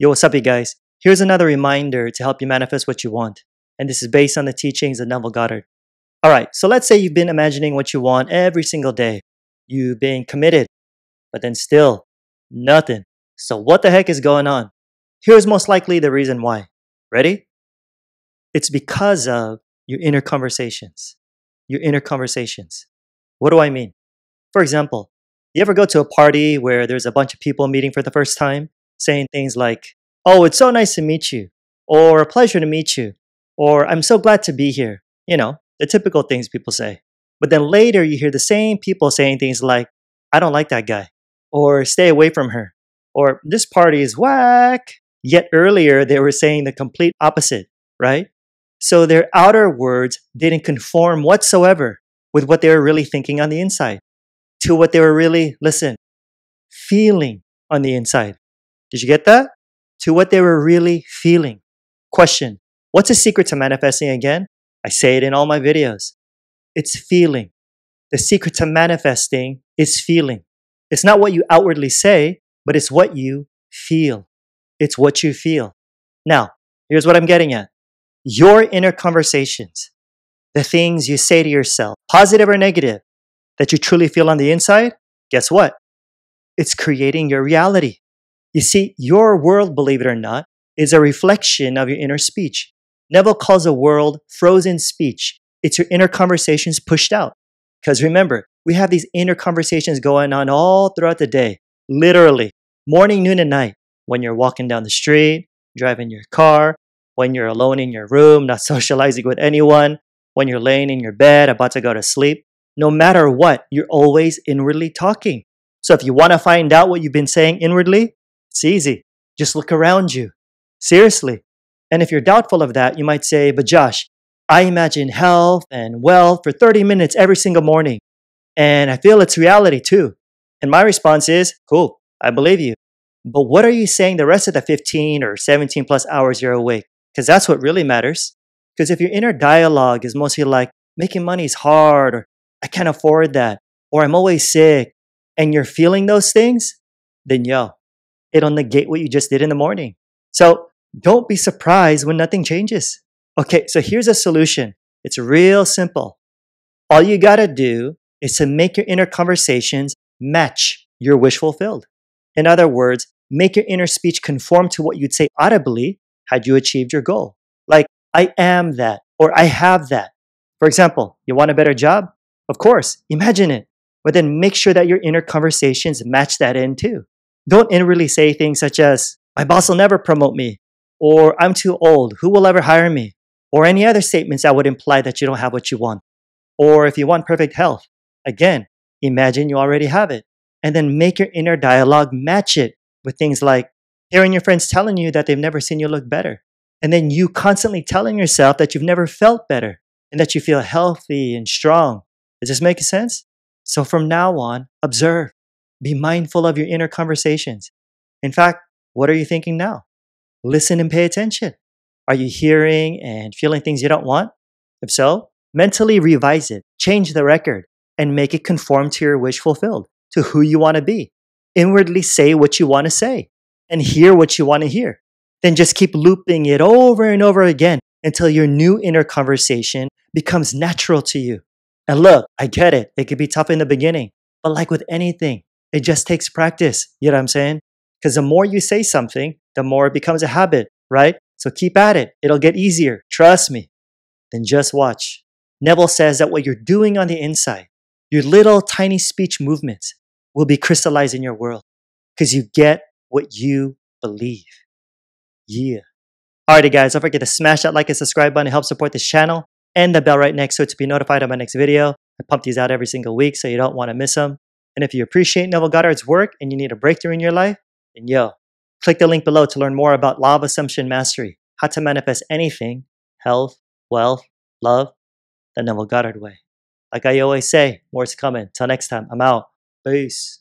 Yo, what's up, you guys? Here's another reminder to help you manifest what you want. And this is based on the teachings of Neville Goddard. All right, so let's say you've been imagining what you want every single day. You've been committed, but then still nothing. So, what the heck is going on? Here's most likely the reason why. Ready? It's because of your inner conversations. Your inner conversations. What do I mean? For example, you ever go to a party where there's a bunch of people meeting for the first time? Saying things like, Oh, it's so nice to meet you, or a pleasure to meet you, or I'm so glad to be here. You know, the typical things people say. But then later you hear the same people saying things like, I don't like that guy, or stay away from her, or this party is whack. Yet earlier they were saying the complete opposite, right? So their outer words didn't conform whatsoever with what they were really thinking on the inside, to what they were really, listen, feeling on the inside. Did you get that? To what they were really feeling. Question What's the secret to manifesting again? I say it in all my videos. It's feeling. The secret to manifesting is feeling. It's not what you outwardly say, but it's what you feel. It's what you feel. Now, here's what I'm getting at your inner conversations, the things you say to yourself, positive or negative, that you truly feel on the inside, guess what? It's creating your reality. You see, your world, believe it or not, is a reflection of your inner speech. Neville calls a world frozen speech. It's your inner conversations pushed out. Because remember, we have these inner conversations going on all throughout the day, literally, morning, noon, and night. When you're walking down the street, driving your car, when you're alone in your room, not socializing with anyone, when you're laying in your bed, about to go to sleep. No matter what, you're always inwardly talking. So if you want to find out what you've been saying inwardly, it's easy. Just look around you. Seriously. And if you're doubtful of that, you might say, but Josh, I imagine health and wealth for 30 minutes every single morning. And I feel it's reality too. And my response is, cool, I believe you. But what are you saying the rest of the 15 or 17 plus hours you're awake? Because that's what really matters. Because if your inner dialogue is mostly like, making money is hard, or I can't afford that, or I'm always sick, and you're feeling those things, then yo, it'll negate what you just did in the morning. So don't be surprised when nothing changes. Okay, so here's a solution. It's real simple. All you gotta do is to make your inner conversations match your wish fulfilled. In other words, make your inner speech conform to what you'd say audibly had you achieved your goal. Like, I am that, or I have that. For example, you want a better job? Of course, imagine it. But then make sure that your inner conversations match that in too. Don't inwardly say things such as, my boss will never promote me, or I'm too old, who will ever hire me, or any other statements that would imply that you don't have what you want. Or if you want perfect health, again, imagine you already have it. And then make your inner dialogue match it with things like hearing your friends telling you that they've never seen you look better. And then you constantly telling yourself that you've never felt better and that you feel healthy and strong. Does this make sense? So from now on, observe. Be mindful of your inner conversations. In fact, what are you thinking now? Listen and pay attention. Are you hearing and feeling things you don't want? If so, mentally revise it, change the record, and make it conform to your wish fulfilled, to who you want to be. Inwardly say what you want to say and hear what you want to hear. Then just keep looping it over and over again until your new inner conversation becomes natural to you. And look, I get it. It could be tough in the beginning, but like with anything, it just takes practice. You know what I'm saying? Because the more you say something, the more it becomes a habit, right? So keep at it. It'll get easier. Trust me. Then just watch. Neville says that what you're doing on the inside, your little tiny speech movements, will be crystallized in your world because you get what you believe. Yeah. Alrighty, guys, don't forget to smash that like and subscribe button to help support this channel and the bell right next to to be notified of my next video. I pump these out every single week so you don't want to miss them. And if you appreciate Neville Goddard's work and you need a breakthrough in your life, then yo, click the link below to learn more about Law of Assumption Mastery, how to manifest anything, health, wealth, love, the Neville Goddard way. Like I always say, more's coming. Till next time, I'm out. Peace.